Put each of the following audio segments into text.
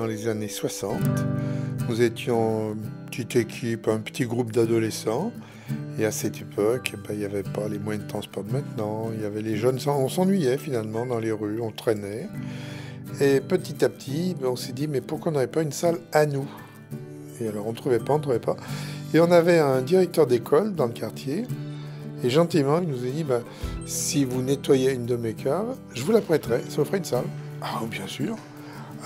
Dans les années 60, nous étions une petite équipe, un petit groupe d'adolescents. Et à cette époque, eh ben, il n'y avait pas les moyens de transport de maintenant. Il y avait les jeunes, on s'ennuyait finalement dans les rues, on traînait. Et petit à petit, on s'est dit, mais pourquoi on n'aurait pas une salle à nous? Et alors on ne trouvait pas, on ne trouvait pas. Et on avait un directeur d'école dans le quartier. Et gentiment, il nous a dit, ben, si vous nettoyez une de mes caves, je vous la prêterai, ça vous fera une salle? Ah, bien sûr.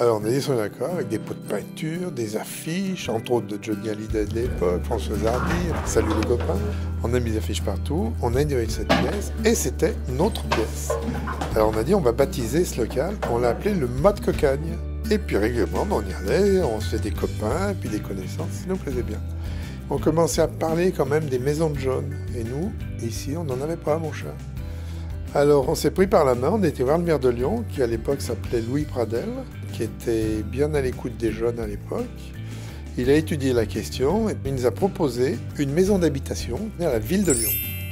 Alors on a dit son accord avec des pots de peinture, des affiches, entre autres de Johnny Hallyday de l'époque, François Hardy, Salut les copains. On a mis des affiches partout, on a inauguré cette pièce et c'était notre pièce. Alors on a dit on va baptiser ce local, on l'a appelé le mode cocagne. Et puis régulièrement on y allait, on se fait des copains, puis des connaissances, ça nous plaisait bien. On commençait à parler quand même des maisons de jeunes. Et nous, ici, on n'en avait pas, mon chat. Alors on s'est pris par la main, on était voir le maire de Lyon, qui à l'époque s'appelait Louis Pradel, qui était bien à l'écoute des jeunes à l'époque. Il a étudié la question et il nous a proposé une maison d'habitation à la ville de Lyon.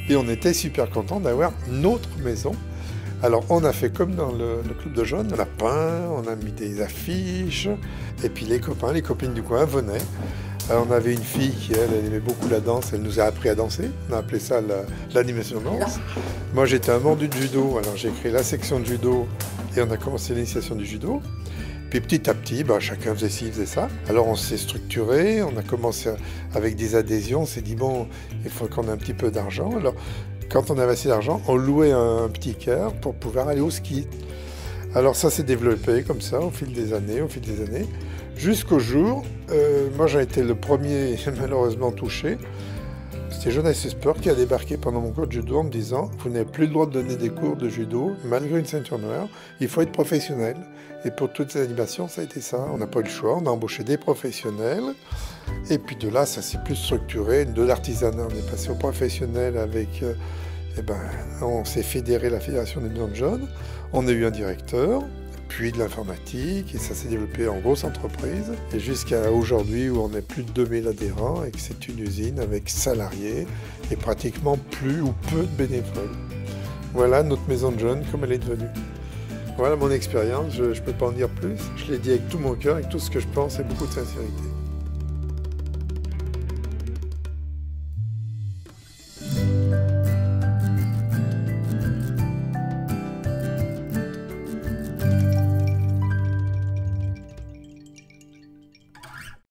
Et on était super contents d'avoir notre maison. Alors on a fait comme dans le, club de jeunes, on a peint, on a mis des affiches, et puis les copains, les copines du coin venaient. Alors, on avait une fille qui, elle, elle aimait beaucoup la danse, elle nous a appris à danser. On a appelé ça l'animation danse. Moi, j'étais un vendu de judo, alors j'ai créé la section de judo et on a commencé l'initiation du judo. Puis petit à petit, bah, chacun faisait ci, faisait ça. Alors on s'est structuré, on a commencé avec des adhésions, on s'est dit, bon, il faut qu'on ait un petit peu d'argent. Alors quand on avait assez d'argent, on louait un, petit cœur pour pouvoir aller au ski. Alors ça s'est développé comme ça au fil des années, au fil des années. Jusqu'au jour, euh, moi j'ai été le premier malheureusement touché. C'était Jeunesse Sport qui a débarqué pendant mon cours de judo en me disant Vous n'avez plus le droit de donner des cours de judo malgré une ceinture noire, il faut être professionnel. Et pour toutes ces animations, ça a été ça. On n'a pas eu le choix, on a embauché des professionnels. Et puis de là, ça s'est plus structuré. De l'artisanat, on est passé au professionnel avec. Eh ben, on s'est fédéré la Fédération des millions de jeunes. On a eu un directeur, puis de l'informatique, et ça s'est développé en grosse entreprise, et jusqu'à aujourd'hui où on est plus de 2000 adhérents et que c'est une usine avec salariés et pratiquement plus ou peu de bénévoles. Voilà notre maison de jeunes comme elle est devenue. Voilà mon expérience, je ne peux pas en dire plus. Je l'ai dit avec tout mon cœur, avec tout ce que je pense et beaucoup de sincérité.